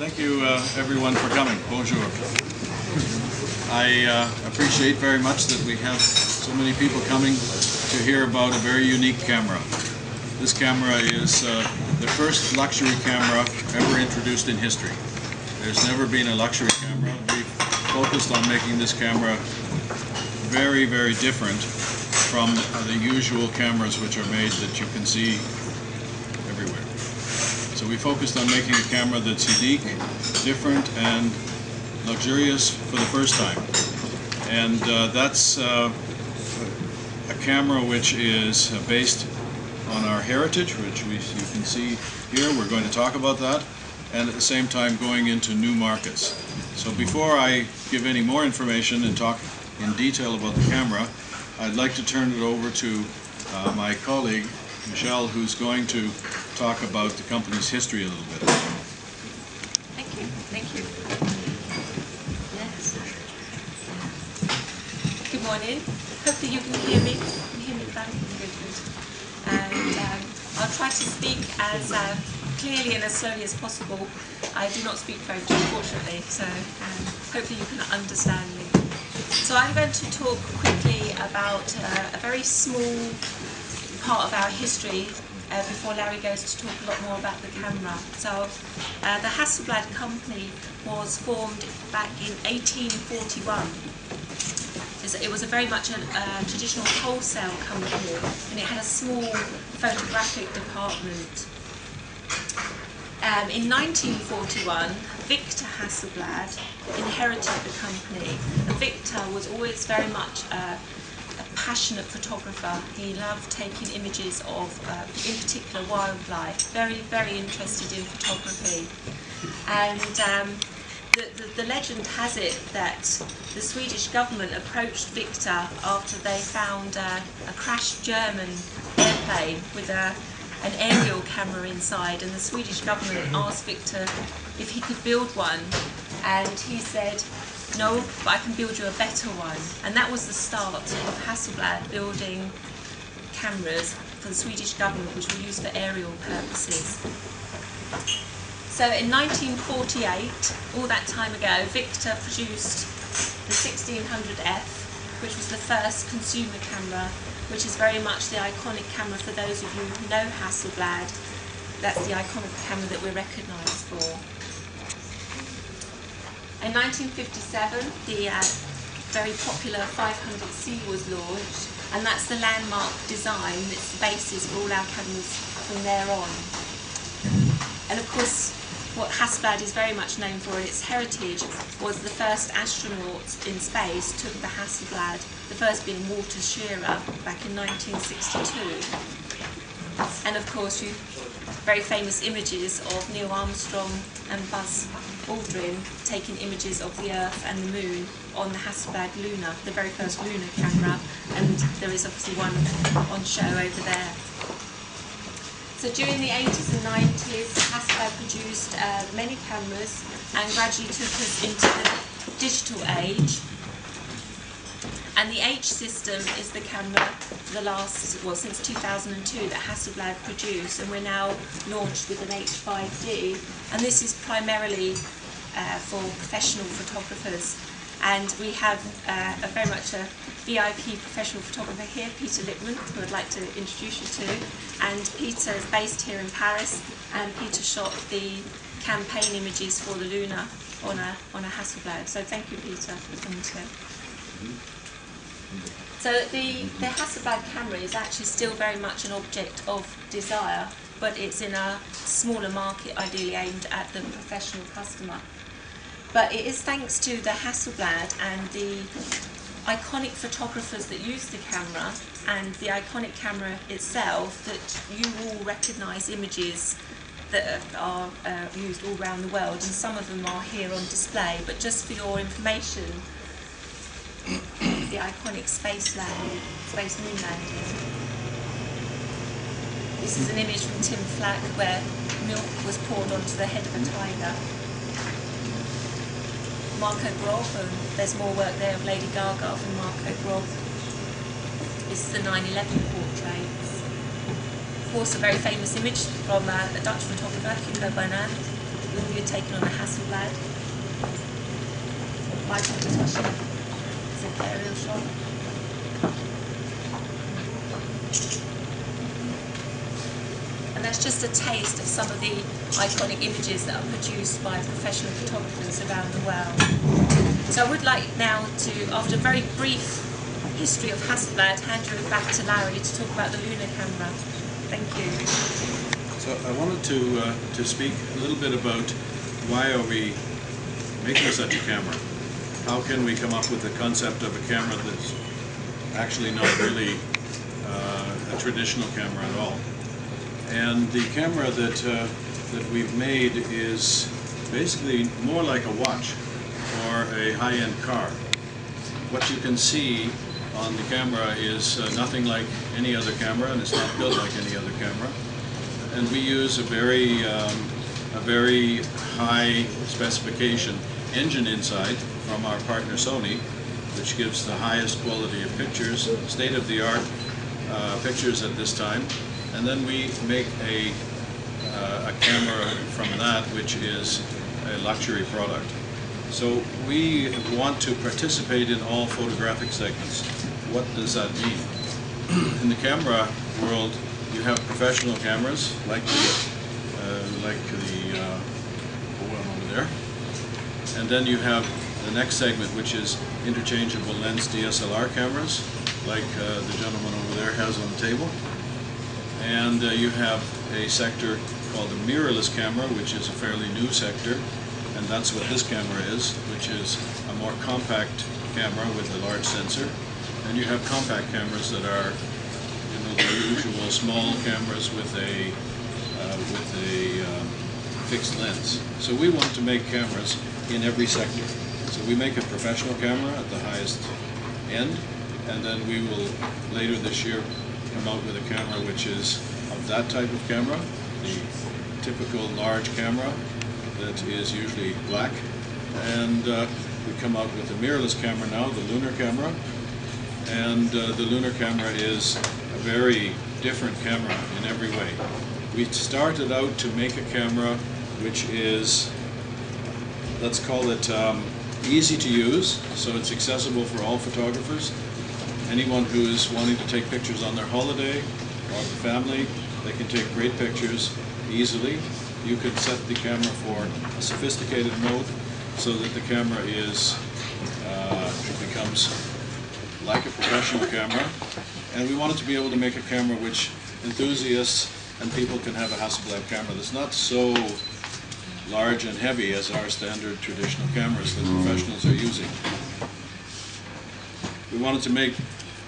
Thank you, uh, everyone, for coming. Bonjour. I uh, appreciate very much that we have so many people coming to hear about a very unique camera. This camera is uh, the first luxury camera ever introduced in history. There's never been a luxury camera. We've focused on making this camera very, very different from the usual cameras which are made that you can see we focused on making a camera that's unique, different, and luxurious for the first time. And uh, that's uh, a camera which is uh, based on our heritage, which we, you can see here. We're going to talk about that, and at the same time going into new markets. So before I give any more information and talk in detail about the camera, I'd like to turn it over to uh, my colleague, Michelle, who's going to talk about the company's history a little bit. Thank you. Thank you. Yes. Good morning. Hopefully you can hear me. Can hear me fine? And um, I'll try to speak as uh, clearly and as slowly as possible. I do not speak French, unfortunately, so um, hopefully you can understand me. So I'm going to talk quickly about uh, a very small part of our history uh, before Larry goes to talk a lot more about the camera. So uh, the Hasselblad company was formed back in 1841. It was a very much a, traditional wholesale company and it had a small photographic department. Um, in 1941, Victor Hasselblad inherited the company. And Victor was always very much a passionate photographer. He loved taking images of, uh, in particular, wildlife. Very, very interested in photography. And um, the, the, the, legend has it that the Swedish government approached Victor after they found a crashed German airplane with a, an aerial camera inside, and the Swedish government asked Victor if he could build one, and he said, no, but I can build you a better one. And that was the start of Hasselblad building cameras for the Swedish government, which were used for aerial purposes. So in 1948, all that time ago, Victor produced the 1600F, which was the first consumer camera, which is very much the iconic camera for those of you who know Hasselblad. That's the iconic camera that we're recognised for. In 1957, the uh, very popular 500C was launched, and that's the landmark design that's the basis for all our cameras from there on. And of course, what Hasselblad is very much known for in its heritage was the first astronauts in space took the Hasselblad, the first being Walter Schirra back in 1962. And of course, you very famous images of Neil Armstrong and Buzz Aldrin taking images of the Earth and the Moon on the Hasselblad Lunar, the very first lunar camera, and there is obviously one on show over there. So during the 80s and 90s, Hasselblad produced uh, many cameras and gradually took us into the digital age. The H system is the camera for the last, well, since 2002 that Hasselblad produced, and we're now launched with an H5D. And this is primarily uh, for professional photographers and we have uh, a very much a VIP professional photographer here, Peter Lippmann, who I'd like to introduce you to. And Peter is based here in Paris, and Peter shot the campaign images for the Lunar on a, on a Hasselblad. So thank you, Peter, for coming today. So the, the Hasselblad camera is actually still very much an object of desire, but it's in a smaller market, ideally aimed at the professional customer. But it is thanks to the Hasselblad and the iconic photographers that use the camera and the iconic camera itself that you all recognise images that are uh, used all around the world and some of them are here on display but just for your information the iconic space landing, space moon landing. This is an image from Tim Flach where milk was poured onto the head of a tiger. Marco Grob, and there's more work there of Lady Gaga from Marco Grob. This is the 9-11 portraits. Of course, a very famous image from uh, a Dutch photographer, Hugo Bonan. who you're taking on a Hasselblad. Michael Natasha. And that's just a taste of some of the iconic images that are produced by professional photographers around the world. So I would like now to, after a very brief history of Hasselblad, hand you back to Larry to talk about the lunar camera. Thank you. So I wanted to, uh, to speak a little bit about why are we making such a camera? How can we come up with the concept of a camera that's actually not really uh, a traditional camera at all? And the camera that, uh, that we've made is basically more like a watch or a high-end car. What you can see on the camera is uh, nothing like any other camera, and it's not built like any other camera. And we use a very, um, a very high specification engine inside from our partner Sony, which gives the highest quality of pictures, state-of-the-art uh, pictures at this time. And then we make a, uh, a camera from that, which is a luxury product. So we want to participate in all photographic segments. What does that mean? in the camera world, you have professional cameras like the, uh, like the uh, one over there, and then you have the next segment, which is interchangeable lens DSLR cameras, like uh, the gentleman over there has on the table. And uh, you have a sector called the mirrorless camera, which is a fairly new sector, and that's what this camera is, which is a more compact camera with a large sensor. And you have compact cameras that are, you know, the usual small cameras with a uh, with a um, fixed lens. So we want to make cameras in every sector. So we make a professional camera at the highest end, and then we will later this year come out with a camera which is of that type of camera, the typical large camera that is usually black. And uh, we come out with a mirrorless camera now, the lunar camera. And uh, the lunar camera is a very different camera in every way. We started out to make a camera which is, let's call it um, easy to use, so it's accessible for all photographers. Anyone who is wanting to take pictures on their holiday or the family, they can take great pictures easily. You can set the camera for a sophisticated mode so that the camera is, uh, becomes like a professional camera. And we wanted to be able to make a camera which enthusiasts and people can have a Hasselblad camera that's not so large and heavy as our standard traditional cameras that professionals are using. We wanted to make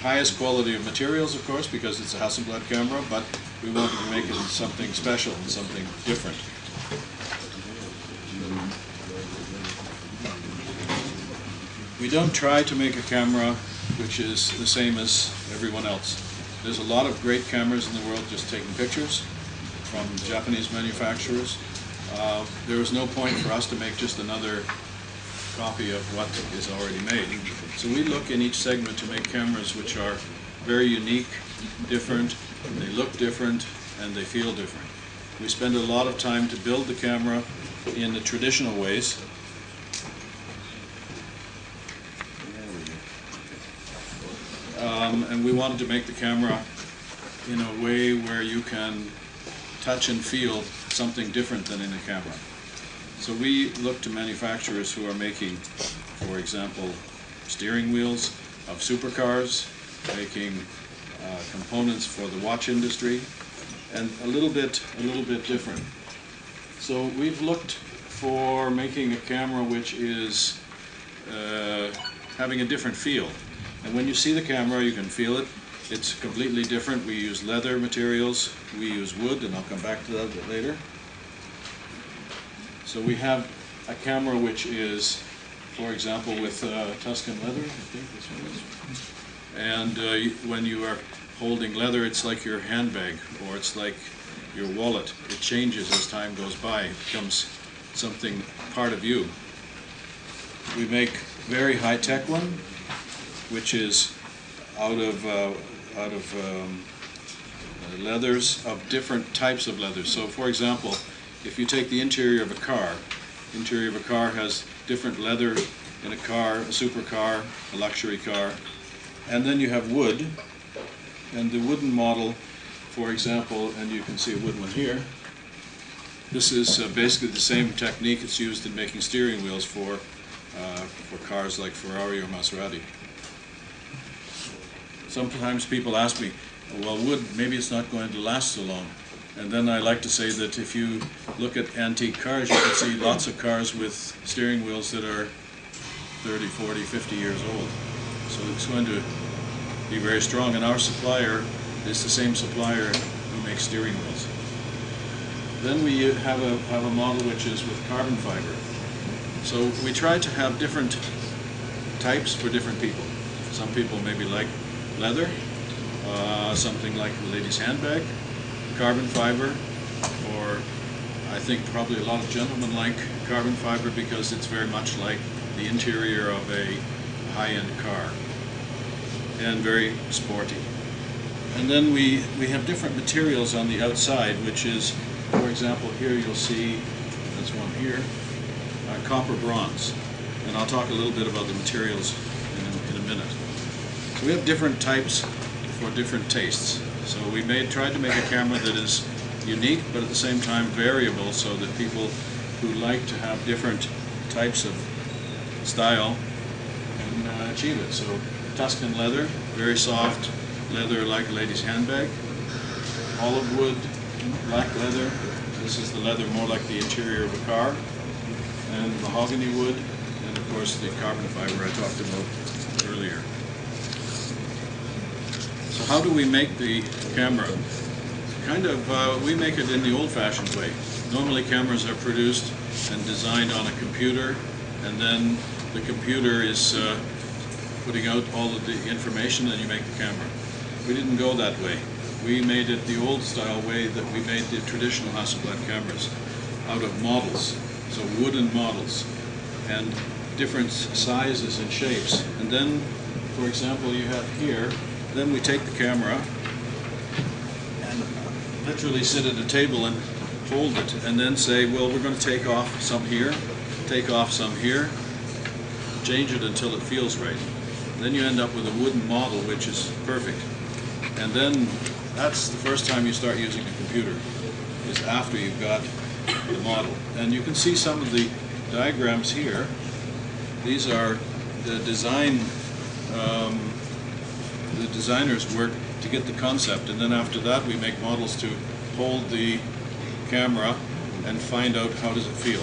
highest quality of materials, of course, because it's a Hasselblad camera, but we wanted to make it something special and something different. We don't try to make a camera which is the same as everyone else. There's a lot of great cameras in the world just taking pictures from Japanese manufacturers. Uh, there was no point for us to make just another copy of what is already made. So we look in each segment to make cameras which are very unique, different, they look different, and they feel different. We spend a lot of time to build the camera in the traditional ways. Um, and we wanted to make the camera in a way where you can touch and feel something different than in a camera. So we look to manufacturers who are making, for example, steering wheels of supercars, making uh, components for the watch industry, and a little bit, a little bit different. So we've looked for making a camera which is uh, having a different feel. And when you see the camera, you can feel it. It's completely different. We use leather materials, we use wood, and I'll come back to that a bit later. So we have a camera which is, for example, with uh, Tuscan leather, I think this one is. And uh, when you are holding leather, it's like your handbag, or it's like your wallet. It changes as time goes by. It becomes something part of you. We make very high-tech one, which is out of, uh, out of um, leathers, of different types of leathers. So for example, if you take the interior of a car, interior of a car has different leather in a car, a supercar, a luxury car, and then you have wood, and the wooden model, for example, and you can see a wood one here, this is uh, basically the same technique that's used in making steering wheels for, uh, for cars like Ferrari or Maserati. Sometimes people ask me, well, wood, maybe it's not going to last so long. And then I like to say that if you look at antique cars, you can see lots of cars with steering wheels that are 30, 40, 50 years old. So it's going to be very strong. And our supplier is the same supplier who makes steering wheels. Then we have a, have a model which is with carbon fiber. So we try to have different types for different people. Some people maybe like leather, uh, something like a lady's handbag, carbon fiber, or I think probably a lot of gentlemen like carbon fiber because it's very much like the interior of a high-end car and very sporty. And then we, we have different materials on the outside, which is, for example, here you'll see, that's one here, uh, copper bronze. And I'll talk a little bit about the materials in in a minute. We have different types for different tastes. So we made, tried to make a camera that is unique, but at the same time variable, so that people who like to have different types of style can uh, achieve it. So Tuscan leather, very soft leather like a lady's handbag. Olive wood, black leather. This is the leather more like the interior of a car. And mahogany wood, and of course the carbon fiber I talked about earlier. So how do we make the camera? Kind of, uh, we make it in the old-fashioned way. Normally cameras are produced and designed on a computer, and then the computer is uh, putting out all of the information, and you make the camera. We didn't go that way. We made it the old-style way that we made the traditional Hasselblad cameras, out of models, so wooden models, and different sizes and shapes. And then, for example, you have here, then we take the camera and literally sit at a table and hold it, and then say, well, we're going to take off some here, take off some here, change it until it feels right. Then you end up with a wooden model, which is perfect. And then that's the first time you start using a computer, is after you've got the model. And you can see some of the diagrams here. These are the design, um, the designers work to get the concept, and then after that we make models to hold the camera and find out how does it feel.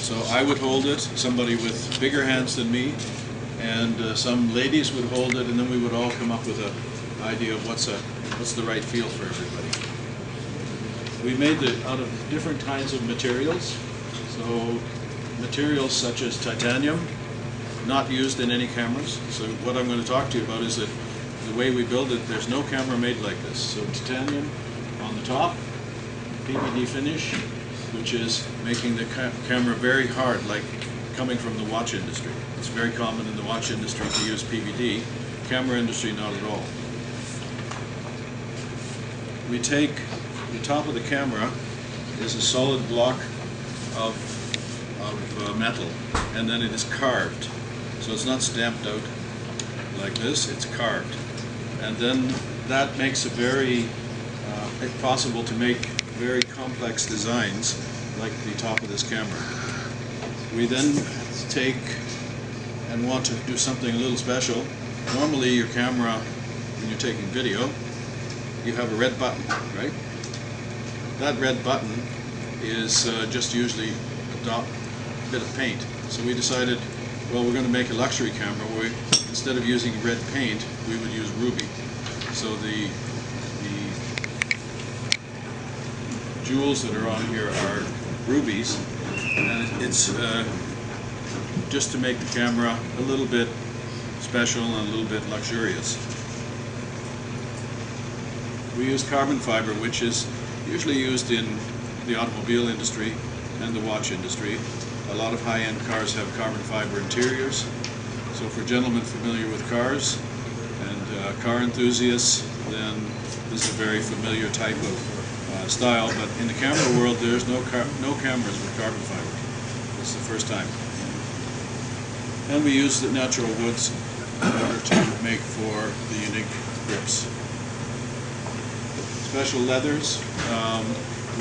So I would hold it, somebody with bigger hands than me, and uh, some ladies would hold it, and then we would all come up with a idea of what's a what's the right feel for everybody. We made it out of different kinds of materials. So materials such as titanium, not used in any cameras. So what I'm going to talk to you about is that the way we build it, there's no camera made like this. So titanium on the top, PVD finish, which is making the ca camera very hard, like coming from the watch industry. It's very common in the watch industry to use PVD, camera industry not at all. We take the top of the camera is a solid block of, of uh, metal and then it is carved. So it's not stamped out like this, it's carved. And then that makes it very uh, possible to make very complex designs like the top of this camera. We then take and want to do something a little special. Normally your camera, when you're taking video, you have a red button, right? That red button is uh, just usually a dot, bit of paint. So we decided, well, we're going to make a luxury camera we, instead of using red paint, we would use ruby. So the, the jewels that are on here are rubies, and it's uh, just to make the camera a little bit special and a little bit luxurious. We use carbon fiber, which is usually used in the automobile industry and the watch industry. A lot of high-end cars have carbon fiber interiors. So for gentlemen familiar with cars and uh, car enthusiasts, then this is a very familiar type of uh, style, but in the camera world, there's no car no cameras with carbon fiber. It's the first time. And we use the natural woods in order to make for the unique grips. Special leathers. Um,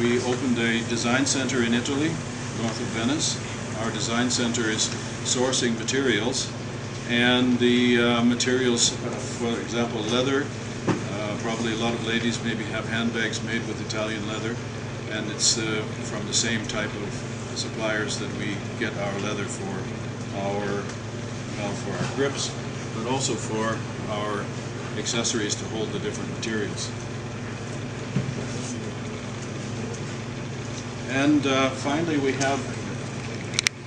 we opened a design center in Italy, north of Venice. Our design center is sourcing materials, and the uh, materials, for example, leather. Uh, probably a lot of ladies maybe have handbags made with Italian leather, and it's uh, from the same type of suppliers that we get our leather for our well, for our grips, but also for our accessories to hold the different materials. And uh, finally, we have,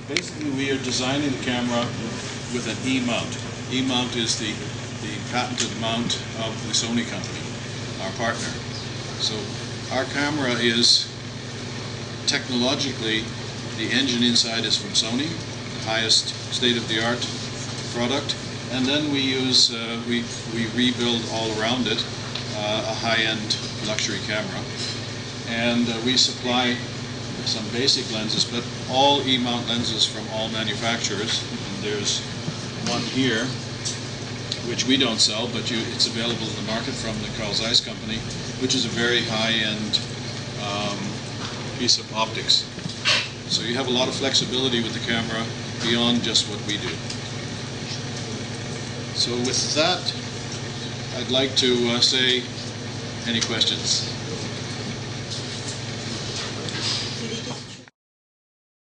basically we are designing the camera with an E-mount. E-mount is the, the patented mount of the Sony company, our partner. So our camera is technologically, the engine inside is from Sony, the highest state-of-the-art product. And then we use, uh, we, we rebuild all around it uh, a high-end luxury camera. And uh, we supply some basic lenses, but all E-mount lenses from all manufacturers. And there's one here, which we don't sell, but you, it's available in the market from the Carl Zeiss company, which is a very high-end um, piece of optics. So you have a lot of flexibility with the camera beyond just what we do. So with that, I'd like to uh, say, any questions?